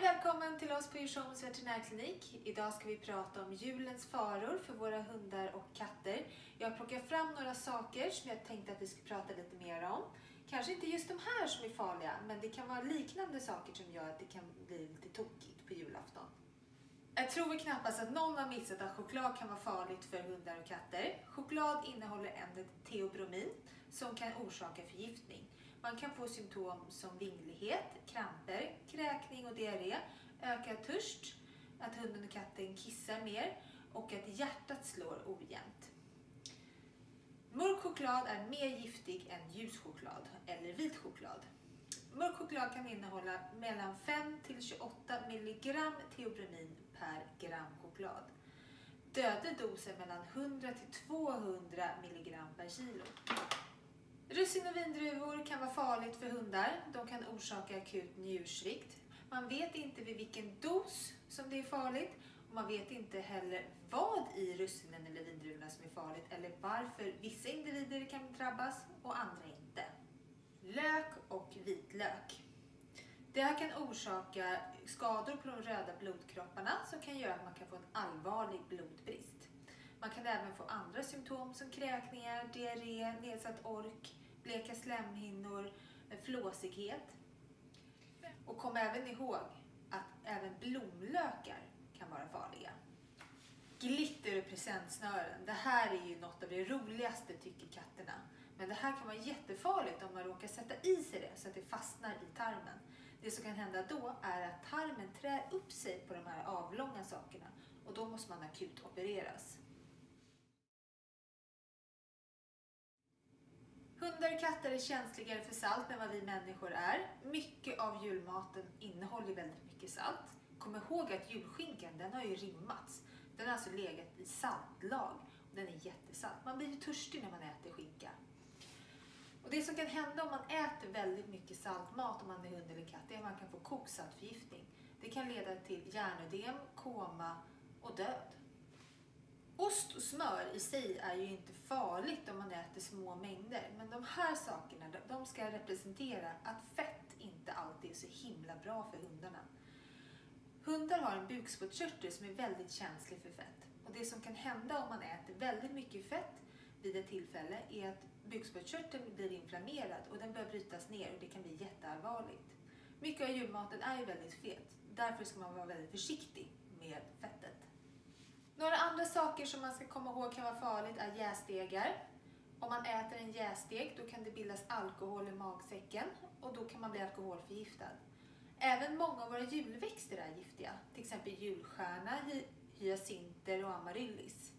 Hej välkommen till oss på Djursholms veterinärklinik. Idag ska vi prata om julens faror för våra hundar och katter. Jag har plockat fram några saker som jag tänkte att vi skulle prata lite mer om. Kanske inte just de här som är farliga, men det kan vara liknande saker som gör att det kan bli lite tokigt på julafton. Jag tror knappast att någon har missat att choklad kan vara farligt för hundar och katter. Choklad innehåller ämnet teobromin som kan orsaka förgiftning. Man kan få symptom som vinglighet, kramper, kräkning och diarré, ökad törst, att hunden och katten kissar mer och att hjärtat slår ojämnt. Mörk choklad är mer giftig än ljus choklad eller vit choklad. Mörk choklad kan innehålla mellan 5 till 28 milligram teobromin per gram choklad. Dödlig dos är mellan 100 till 200 milligram per kilo. Russin och vindruvor kan vara farligt för hundar. De kan orsaka akut njursvikt. Man vet inte vid vilken dos som det är farligt. Och man vet inte heller vad i russinen eller vindruvorna som är farligt eller varför vissa individer kan drabbas och andra inte. Lök och vitlök. Det här kan orsaka skador på de röda blodkropparna som kan göra att man kan få en allvarlig blodbrist. Man kan även få andra symptom som kräkningar, diarré, nedsatt ork, bleka slemhinnor, eh, flåsighet. Och kom även ihåg att även blomlökar kan vara farliga. Glitter och presentsnören, det här är ju något av det roligaste tycker katterna. Men det här kan vara jättefarligt om man råkar sätta i sig det så att det fastnar i tarmen. Det som kan hända då är att tarmen trär upp sig på de här avlånga sakerna och då måste man akut opereras. Hundar och katter är känsligare för salt än vad vi människor är. Mycket av julmaten innehåller väldigt mycket salt. Kom ihåg att julskinkan den har ju rimmats. Den har alltså legat i saltlag. Och den är jättesalt. Man blir ju törstig när man äter skinka. Och det som kan hända om man äter väldigt mycket saltmat om man är hund eller katt är att man kan få koksaltförgiftning. Det kan leda till hjärnödem, koma och död. Ost och smör i sig är ju inte farligt om man äter små mängder. Men de här sakerna de ska representera att fett inte alltid är så himla bra för hundarna. Hundar har en bukspottkörtel som är väldigt känslig för fett. Och det som kan hända om man äter väldigt mycket fett vid ett tillfälle är att bukspottkörteln blir inflammerad och den börjar brytas ner och det kan bli jätteallvarligt. Mycket av julmaten är ju väldigt fet. Därför ska man vara väldigt försiktig med fett. Några andra saker som man ska komma ihåg kan vara farligt är jäsdegar. Om man äter en jäsdeg då kan det bildas alkohol i magsäcken och då kan man bli alkoholförgiftad. Även många av våra julväxter är giftiga, till exempel julstjärna, hyacinter och amaryllis.